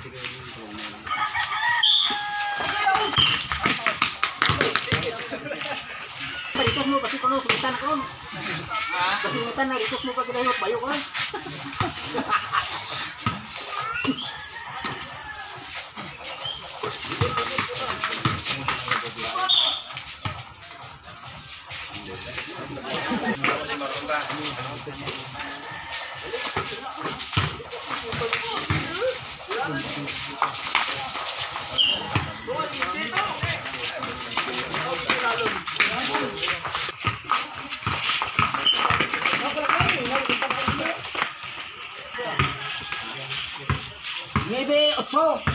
Palitos mo kasi kuno sulitan ko. Kasi sulitan na itos mo pag kinayot bayo ko. Nueve, ocho.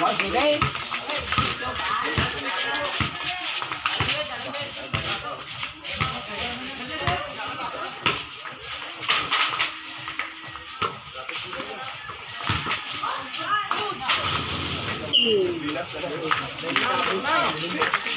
gọi gì đấy Thank you.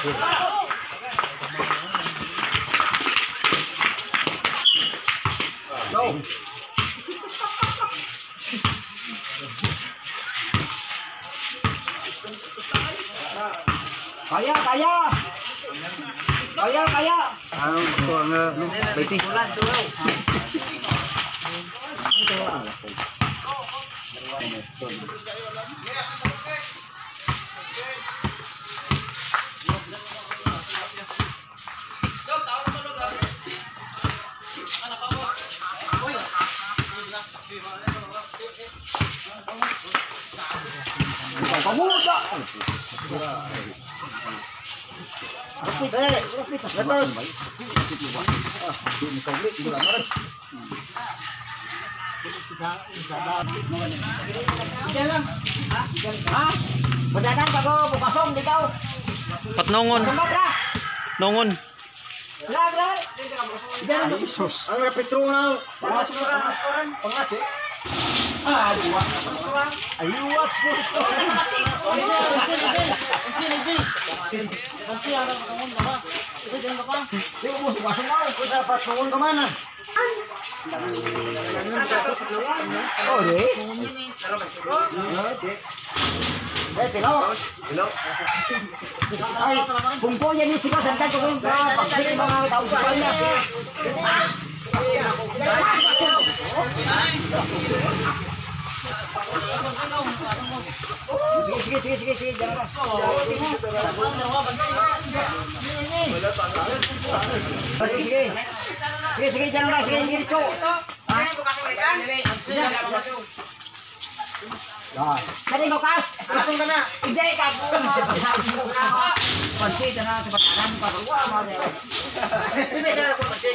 Go. Kaya, kaya. Kaya, kaya. Ano gusto ang. Letos. Berdanan kago bukasong di kau. Pat nongon. Nongon. Lag lag. Isus. Ang petrol na. Pangas pangas. Pangas. Eh. Ah, buwak na pangas. Ayuwat mo. Di mo mo bukasong mo. Kung sa patnungon ka man ah. Oh, di. Eh, tino. Ay, kung po yan yung sikas, santan ko kung pagsik mga tao sa kanya. Sige, sige, sige, sige, sige, ka. Sige, sige. Sige, sige, dyan ka, sige, sige. Yan. Kani ko kas. Kasong ka na. Hindi ka po. Pansit na sa batakan pa wa ma ne. Hindi ka ko pansit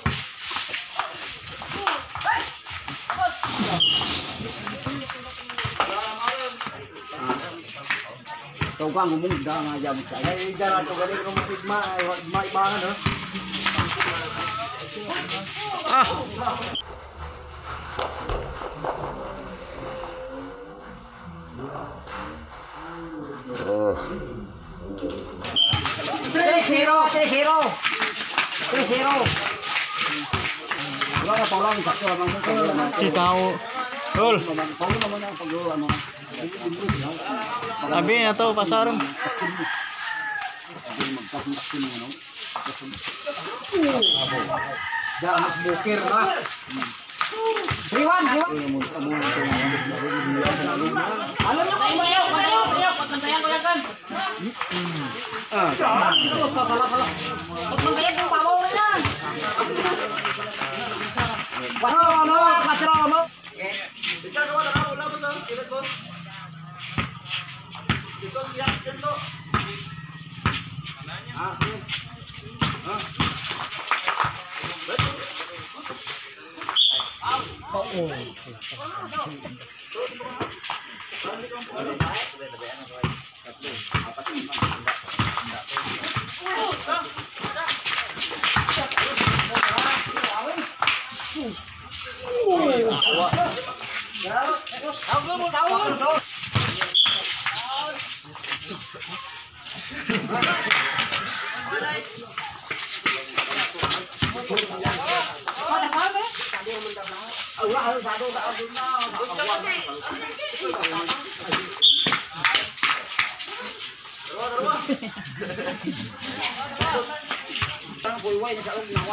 Tàu quang của mình ra mà dòng chạy đây ra là tàu cái đây không biết mai hoặc mai ba nữa. À. Tres cero, tres cero, tres cero. Chỉ cao ano. tabi na to, mas bukir na. Riwan, riwan. Alam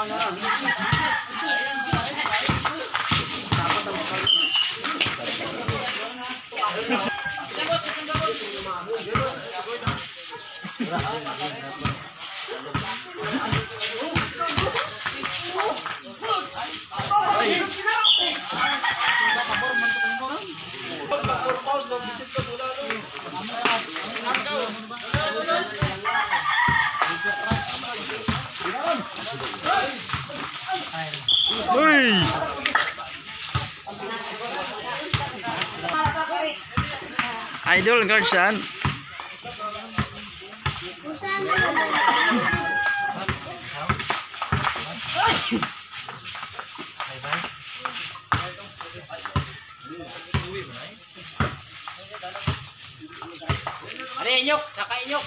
よろしくお願いします。Uy! Idol guards yan. Ano inyok? Saka inyok.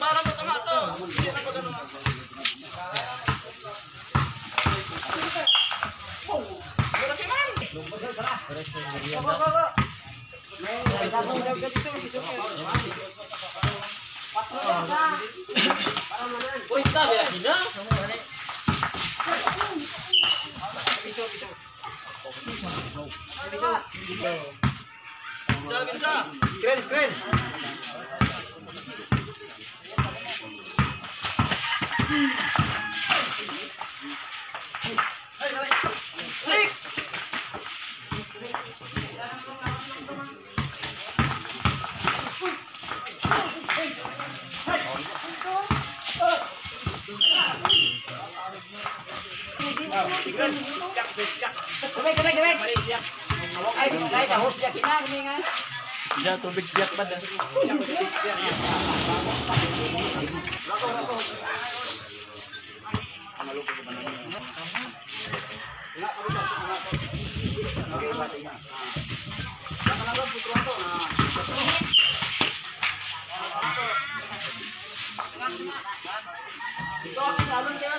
Bara to, tama to. Binsa, binsa. Screen, screen. Gawin, Pinsa, pinsa. Screen, screen. Kebek, kebek, kebek. Nga. Diyan, tubig diyak ba? Ito ang lalon kaya,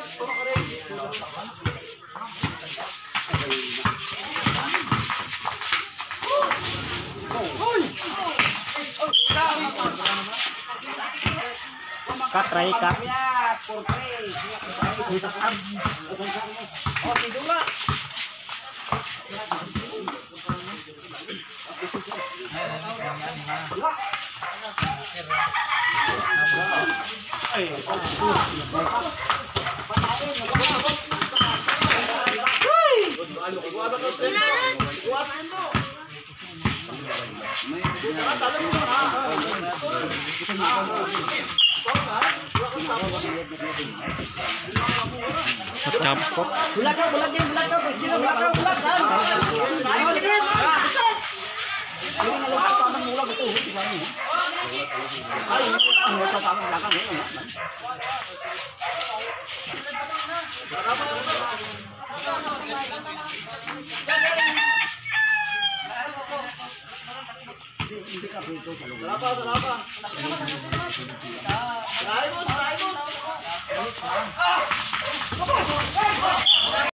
puro ka. Tercapok. Bulat kau, bulat kau, bulat kau, bulat kau, bulat kau. hindi ka dito sa loob. Sarapa, sarapa. Sarapa, sarapa. Sarapa, sarapa.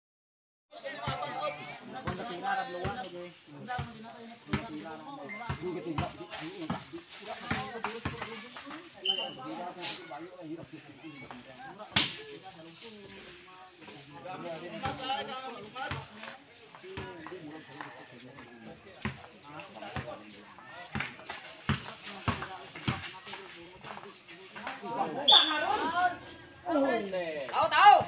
tao tao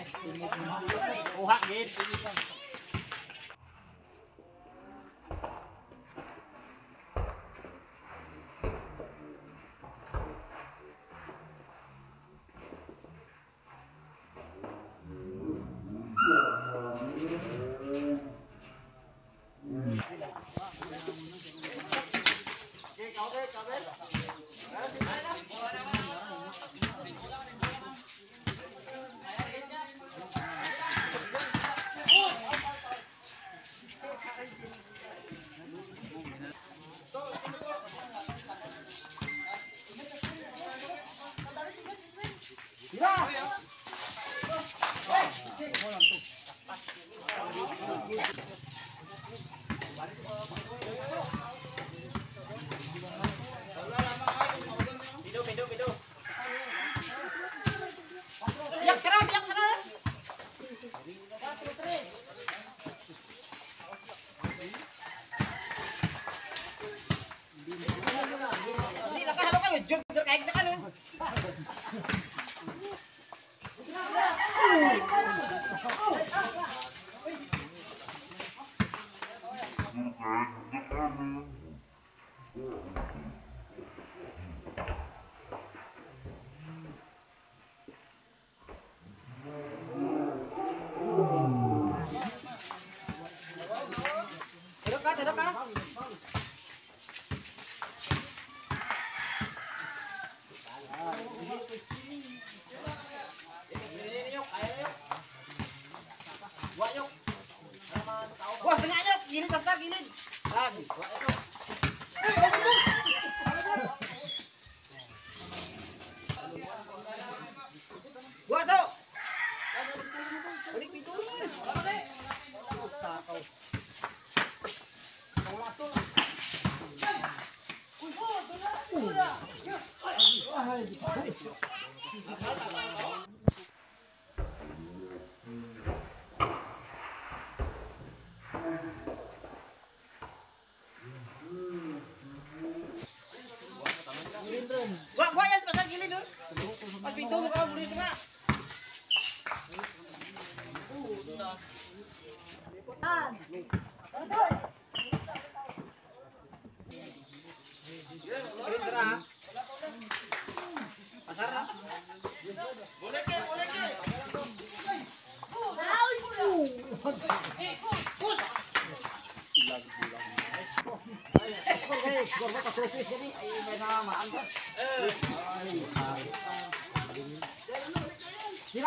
Waso! Balik pito!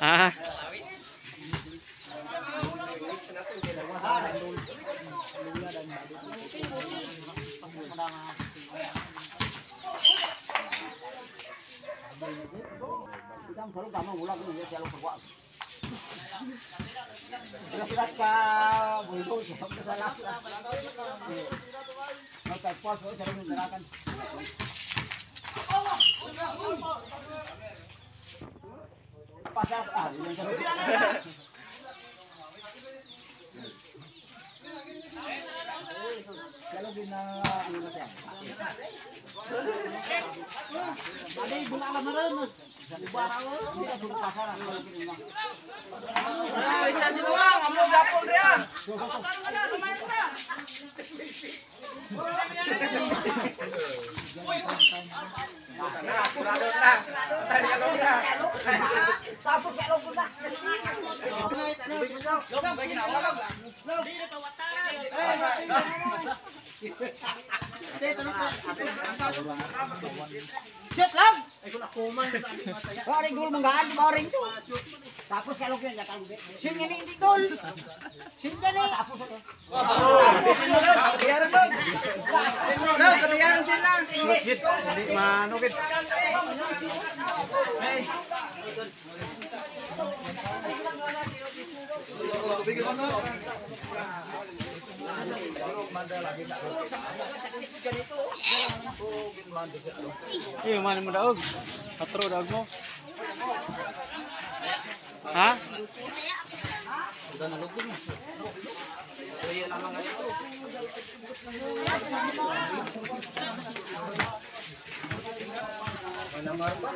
ah Terima kasih. Kalau gina ano. Ibu pasar. Teh, tanong ka. Shoot lang. Waring gol manggaan, waring to. Tapos kalau kaya jakal ube. Sin ngene hindi gol. Sin gani. Tapos ako. Kabayaran lang. No, kabayaran din lang. Hindi manukit. Iyo man mo daog. Patro daog mo. Ha? Sudah na lugod mo. Kaya lang ito. Panamar pa.